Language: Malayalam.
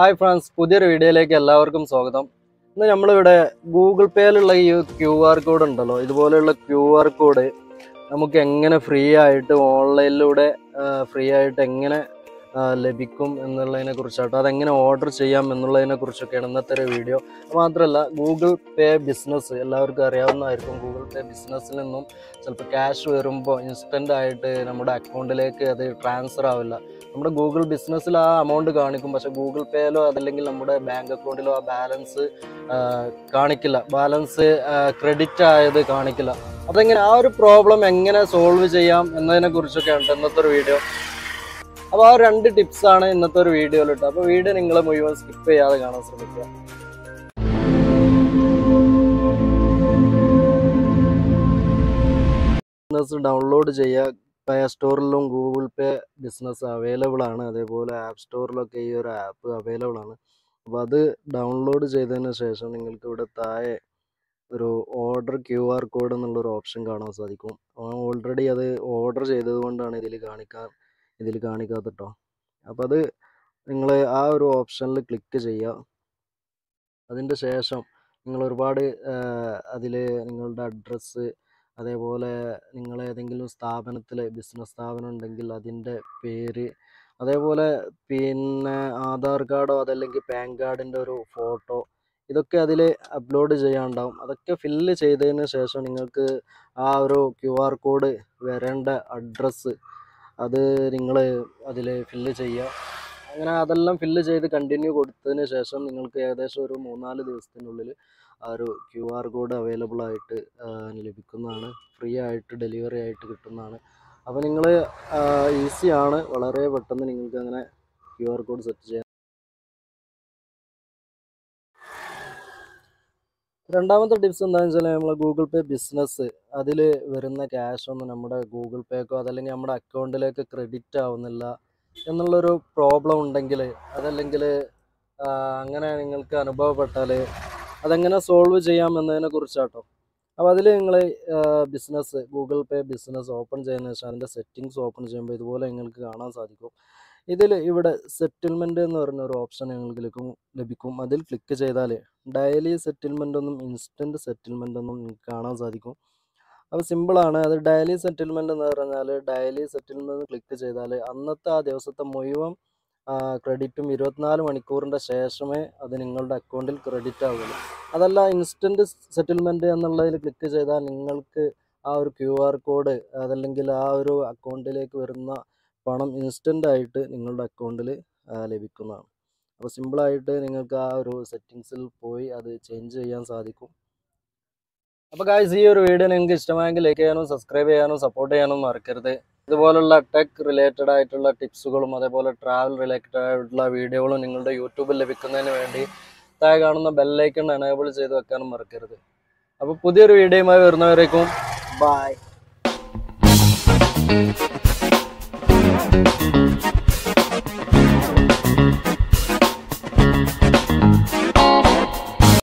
ഹായ് ഫ്രണ്ട്സ് പുതിയൊരു വീഡിയോയിലേക്ക് എല്ലാവർക്കും സ്വാഗതം. ഇന്ന് നമ്മളിവിടെ ഗൂഗിൾ പേയിലുള്ള ഈ ക്യു ആർ കോഡ് ഉണ്ടല്ലോ ഇതുപോലെയുള്ള ക്യു ആർ കോഡ് നമുക്ക് എങ്ങനെ ഫ്രീ ആയിട്ട് ഓൺലൈനിലൂടെ ഫ്രീ ആയിട്ട് എങ്ങനെ ലഭിക്കും എന്നുള്ളതിനെ കുറിച്ചാട്ടോ അതെങ്ങനെ ഓർഡർ ചെയ്യാം എന്നുള്ളതിനെ കുറിച്ചൊക്കെയാണ് ഇന്നത്തെ ഒരു വീഡിയോ. മാത്രമല്ല ഗൂഗിൾ പേ ബിസിനസ് എല്ലാവർക്കും അറിയാവുന്നതായിരിക്കും. ഗൂഗിൾ പേ ബിസിനസ്സിൽ നിന്നും ചിലപ്പോൾ ക്യാഷ് വരുമ്പോൾ ഇൻസ്റ്റന്റ് ആയിട്ട് നമ്മുടെ അക്കൗണ്ടിലേക്ക് അത് ട്രാൻസ്ഫർ ആവില്ല. നമ്മുടെ ഗൂഗിൾ ബിസിനസ്സിൽ ആ എമൗണ്ട് കാണിക്കും. പക്ഷെ ഗൂഗിൾ പേയിലോ അതല്ലെങ്കിൽ നമ്മുടെ ബാങ്ക് അക്കൗണ്ടിലോ ആ ബാലൻസ് കാണിക്കില്ല. ബാലൻസ് ക്രെഡിറ്റ് ആയത് കാണിക്കില്ല. അതെങ്ങനെ? ആ ഒരു പ്രോബ്ലം എങ്ങനെ സോൾവ് ചെയ്യാം എന്നതിനെ കുറിച്ചൊക്കെയാണ് ഇന്നത്തെ ഒരു വീഡിയോ അപ്പോൾ ആ രണ്ട് ടിപ്സാണ് ഇന്നത്തെ ഒരു വീഡിയോയിൽ ഇട്ടത്. അപ്പോൾ വീഡിയോ നിങ്ങൾ മുഴുവൻ സ്കിപ്പ് ചെയ്യാതെ കാണാൻ ശ്രമിക്കുക. ഡൗൺലോഡ് ചെയ്യുക പ്ലേ സ്റ്റോറിലും ഗൂഗിൾ പേ ബിസിനസ് അവൈലബിൾ ആണ്. അതേപോലെ ആപ്പ് സ്റ്റോറിലൊക്കെ ഈ ഒരു ആപ്പ് അവൈലബിൾ ആണ്. അപ്പോൾ അത് ഡൗൺലോഡ് ചെയ്തതിന് ശേഷം നിങ്ങൾക്ക് ഇവിടെ താഴെ ഒരു ഓർഡർ ക്യു ആർ കോഡ് എന്നുള്ളൊരു ഓപ്ഷൻ കാണാൻ സാധിക്കും. ഓൾറെഡി അത് ഓർഡർ ചെയ്തത് കൊണ്ടാണ് ഇതിൽ കാണിക്കാൻ ഇതിൽ കാണിക്കാത്ത കേട്ടോ അപ്പോൾ അത് നിങ്ങൾ ആ ഒരു ഓപ്ഷനിൽ ക്ലിക്ക് ചെയ്യുക അതിന്റെ ശേഷം നിങ്ങൾ ഒരുപാട് അതിൽ നിങ്ങളുടെ അഡ്രസ്സ് അതേപോലെ നിങ്ങൾ ഏതെങ്കിലും സ്ഥാപനത്തിൽ ബിസിനസ് സ്ഥാപനം ഉണ്ടെങ്കിൽ അതിന്റെ പേര് അതേപോലെ പിന്നെ ആധാർ കാർഡോ അതല്ലെങ്കിൽ പാൻ കാർഡിന്റെ ഒരു ഫോട്ടോ ഇതൊക്കെ അതിൽ അപ്ലോഡ് ചെയ്യാനുണ്ടാവും. അതൊക്കെ ഫില്ല് ചെയ്തതിന് ശേഷം നിങ്ങൾക്ക് ആ ഒരു ക്യു ആർ കോഡ് വരേണ്ട അഡ്രസ്സ് അത് നിങ്ങൾ അതിൽ ഫില്ല് ചെയ്യുക. അങ്ങനെ അതെല്ലാം ഫില്ല് ചെയ്ത് കണ്ടിന്യൂ കൊടുത്തതിന് ശേഷം നിങ്ങൾക്ക് ഏകദേശം ഒരു മൂന്നാൽ ദിവസത്തിനുള്ളിൽ ആ ഒരു ക്യു ആർ കോഡ് അവൈലബിൾ ആയിട്ട് ലഭിക്കുന്നതാണ്. ഫ്രീ ആയിട്ട് ഡെലിവറി ആയിട്ട് കിട്ടുന്നതാണ്. അപ്പോൾ നിങ്ങൾ ഈസിയാണ് വളരെ പെട്ടെന്ന് നിങ്ങൾക്ക് അങ്ങനെ ക്യു ആർ കോഡ് സെറ്റ് ചെയ്യാം രണ്ടാമത്തെ ടിപ്സ് എന്താണെന്ന് വെച്ചാൽ നമ്മളെ ഗൂഗിൾ പേ ബിസിനസ് അതിൽ വരുന്ന ക്യാഷ് ഒന്നും നമ്മുടെ ഗൂഗിൾ പേക്കോ അതല്ലെങ്കിൽ നമ്മുടെ അക്കൗണ്ടിലേക്ക് ക്രെഡിറ്റ് ആവുന്നില്ല. എന്നുള്ളൊരു പ്രോബ്ലം ഉണ്ടെങ്കിൽ അതല്ലെങ്കിൽ അങ്ങനെ നിങ്ങൾക്ക് അനുഭവപ്പെട്ടാൽ അതെങ്ങനെ സോൾവ് ചെയ്യാം എന്നതിനെ കുറിച്ചാട്ടോ അപ്പോൾ അതിൽ നിങ്ങൾ business Google pay business open ചെയ്യുന്ന ശേഷം അതിന്റെ സെറ്റിങ്സ് ഓപ്പൺ ചെയ്യുമ്പോൾ ഇതുപോലെ നിങ്ങൾക്ക് കാണാൻ സാധിക്കും. ഇതിൽ ഇവിടെ സെറ്റിൽമെന്റ് എന്ന് പറയുന്ന ഒരു ഓപ്ഷൻ നിങ്ങൾക്ക് ലഭിക്കും ലഭിക്കും. അതിൽ ക്ലിക്ക് ചെയ്താൽ ഡെയിലി സെറ്റിൽമെന്റ് ഒന്നും ഇൻസ്റ്റന്റ് സെറ്റിൽമെന്റ് ഒന്നും നിങ്ങൾക്ക് കാണാൻ സാധിക്കും. അപ്പോൾ സിമ്പിളാണ്. അത് ഡയലി സെറ്റിൽമെന്റ് എന്ന് പറഞ്ഞാൽ ഡയലി സെറ്റിൽമെന്റ് ക്ലിക്ക് ചെയ്താൽ അന്നത്തെ ആ ദിവസത്തെ മുഴുവൻ ക്രെഡിറ്റും ഇരുപത്തിനാല് മണിക്കൂറിന്റെ ശേഷമേ അത് നിങ്ങളുടെ അക്കൗണ്ടിൽ ക്രെഡിറ്റ് ആവുകയുള്ളൂ അതല്ല ഇൻസ്റ്റന്റ് സെറ്റിൽമെന്റ് എന്നുള്ളതിൽ ക്ലിക്ക് ചെയ്താൽ നിങ്ങൾക്ക് ആ ഒരു ക്യു ആർ കോഡ് അതല്ലെങ്കിൽ ആ ഒരു അക്കൗണ്ടിലേക്ക് വരുന്ന പണം ഇൻസ്റ്റന്റ് ആയിട്ട് നിങ്ങളുടെ അക്കൗണ്ടിൽ ലഭിക്കുന്നതാണ്. അപ്പോൾ സിമ്പിളായിട്ട് നിങ്ങൾക്ക് ആ ഒരു സെറ്റിങ്സിൽ പോയി അത് ചേഞ്ച് ചെയ്യാൻ സാധിക്കും. അപ്പോൾ ഗായ്സ് ഈ ഒരു വീഡിയോ നിങ്ങൾക്ക് ഇഷ്ടമായെങ്കിൽ ലൈക്ക് ചെയ്യാനും സബ്സ്ക്രൈബ് ചെയ്യാനും സപ്പോർട്ട് ചെയ്യാനും മറക്കരുത്. ഇതുപോലുള്ള ടെക് റിലേറ്റഡ് ആയിട്ടുള്ള ടിപ്സുകളും അതേപോലെ ട്രാവൽ റിലേറ്റഡ് ആയിട്ടുള്ള വീഡിയോകളും നിങ്ങളുടെ യൂട്യൂബിൽ ലഭിക്കുന്നതിന് വേണ്ടി താഴെ കാണുന്ന ബെല്ലൈക്കൺ എനേബിൾ ചെയ്ത് വെക്കാനും മറക്കരുത്. അപ്പോൾ പുതിയൊരു വീഡിയോയുമായി വരുന്നവരേക്കും ബായ്